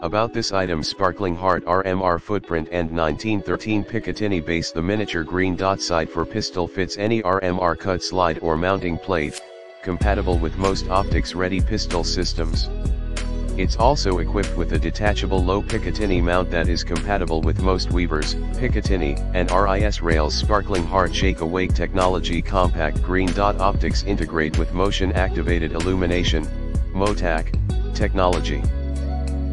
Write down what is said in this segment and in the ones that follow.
About this item Sparkling Heart RMR footprint and 1913 Picatinny base The miniature green dot sight for pistol fits any RMR cut slide or mounting plate, compatible with most optics-ready pistol systems. It's also equipped with a detachable low Picatinny mount that is compatible with most Weavers, Picatinny, and RIS Rails Sparkling Heart Shake Awake technology Compact green dot optics integrate with motion activated illumination, MOTAC, technology.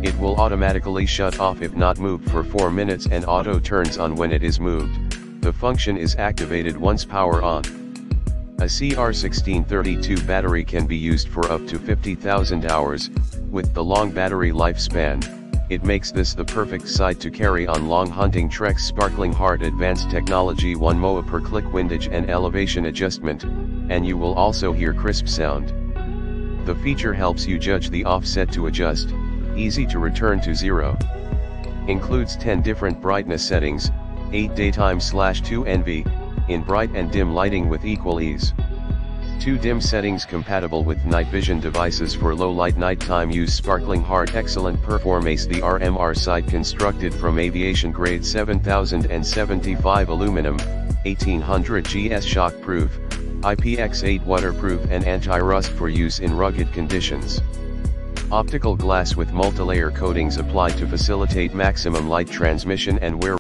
It will automatically shut off if not moved for 4 minutes and auto turns on when it is moved. The function is activated once power on. A CR1632 battery can be used for up to 50,000 hours, with the long battery lifespan, it makes this the perfect sight to carry on long hunting treks Sparkling Heart Advanced Technology 1 MOA per click windage and elevation adjustment, and you will also hear crisp sound. The feature helps you judge the offset to adjust, easy to return to zero. Includes 10 different brightness settings, 8 daytime slash 2 NV, in bright and dim lighting with equal ease. 2 dim settings compatible with night vision devices for low light nighttime use Sparkling Heart excellent performance The RMR sight constructed from aviation grade 7075 aluminum, 1800 GS shock proof, IPX8 waterproof and anti-rust for use in rugged conditions. Optical glass with multilayer coatings applied to facilitate maximum light transmission and wear